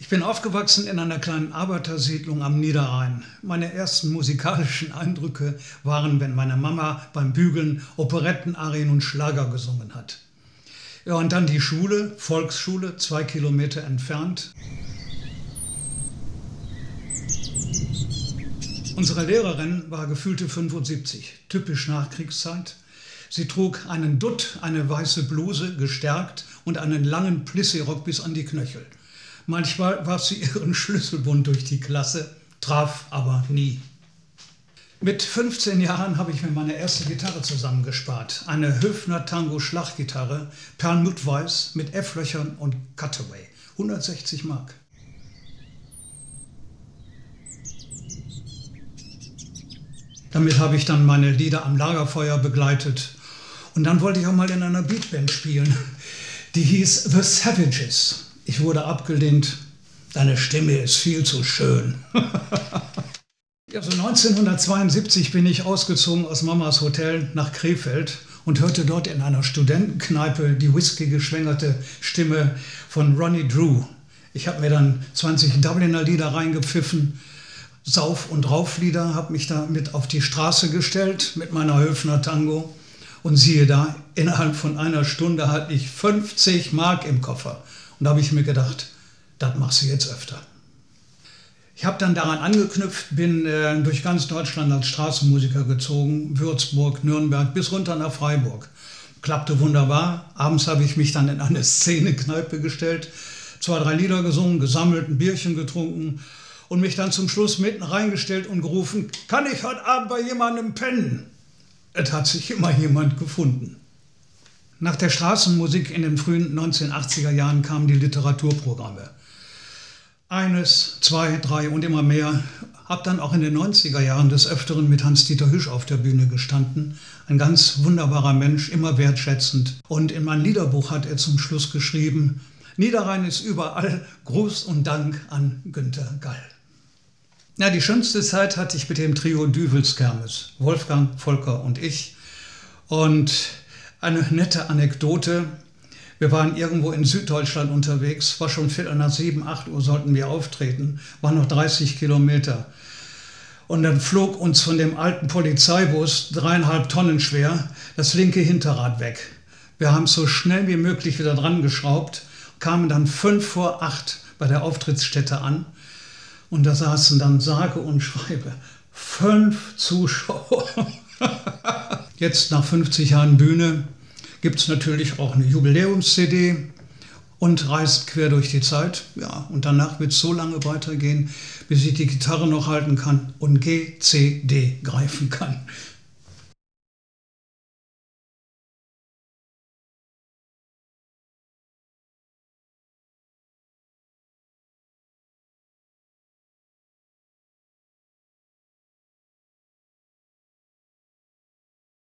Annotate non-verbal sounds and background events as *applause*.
Ich bin aufgewachsen in einer kleinen Arbeitersiedlung am Niederrhein. Meine ersten musikalischen Eindrücke waren, wenn meine Mama beim Bügeln Operettenarien und Schlager gesungen hat. Ja, und dann die Schule, Volksschule, zwei Kilometer entfernt. Unsere Lehrerin war gefühlte 75, typisch Nachkriegszeit. Sie trug einen Dutt, eine weiße Bluse, gestärkt und einen langen Plissé-Rock bis an die Knöchel. Manchmal warf sie ihren Schlüsselbund durch die Klasse, traf aber nie. Mit 15 Jahren habe ich mir meine erste Gitarre zusammengespart. Eine Höfner Tango Schlaggitarre, Perlmuttweiß mit F-Löchern und Cutaway. 160 Mark. Damit habe ich dann meine Lieder am Lagerfeuer begleitet. Und dann wollte ich auch mal in einer Beatband spielen. Die hieß The Savages. Ich wurde abgelehnt. Deine Stimme ist viel zu schön. *laughs* also 1972 bin ich ausgezogen aus Mamas Hotel nach Krefeld und hörte dort in einer Studentenkneipe die whisky-geschwängerte Stimme von Ronnie Drew. Ich habe mir dann 20 Dubliner Lieder reingepfiffen, Sauf- und Rauflieder, habe mich damit auf die Straße gestellt mit meiner Höfner Tango und siehe da, innerhalb von einer Stunde hatte ich 50 Mark im Koffer. Und da habe ich mir gedacht, das machst du jetzt öfter. Ich habe dann daran angeknüpft, bin äh, durch ganz Deutschland als Straßenmusiker gezogen, Würzburg, Nürnberg bis runter nach Freiburg. Klappte wunderbar. Abends habe ich mich dann in eine Szenekneipe gestellt, zwei, drei Lieder gesungen, gesammelt, ein Bierchen getrunken und mich dann zum Schluss mitten reingestellt und gerufen, kann ich heute Abend bei jemandem pennen? Es hat sich immer jemand gefunden. Nach der Straßenmusik in den frühen 1980er Jahren kamen die Literaturprogramme. Eines, zwei, drei und immer mehr. Hab dann auch in den 90er Jahren des Öfteren mit Hans-Dieter Hüsch auf der Bühne gestanden. Ein ganz wunderbarer Mensch, immer wertschätzend. Und in mein Liederbuch hat er zum Schluss geschrieben, Niederrhein ist überall, Gruß und Dank an Günter Gall. Ja, die schönste Zeit hatte ich mit dem Trio Düvelskermes, Wolfgang, Volker und ich. Und eine nette Anekdote. Wir waren irgendwo in Süddeutschland unterwegs, war schon Viertel nach sieben, acht Uhr sollten wir auftreten, waren noch 30 Kilometer. Und dann flog uns von dem alten Polizeibus, dreieinhalb Tonnen schwer, das linke Hinterrad weg. Wir haben es so schnell wie möglich wieder dran geschraubt, kamen dann fünf vor acht bei der Auftrittsstätte an. Und da saßen dann sage und schreibe fünf Zuschauer. *laughs* Jetzt nach 50 Jahren Bühne gibt es natürlich auch eine Jubiläums-CD und reist quer durch die Zeit. Ja, und danach wird es so lange weitergehen, bis ich die Gitarre noch halten kann und G, C, D greifen kann.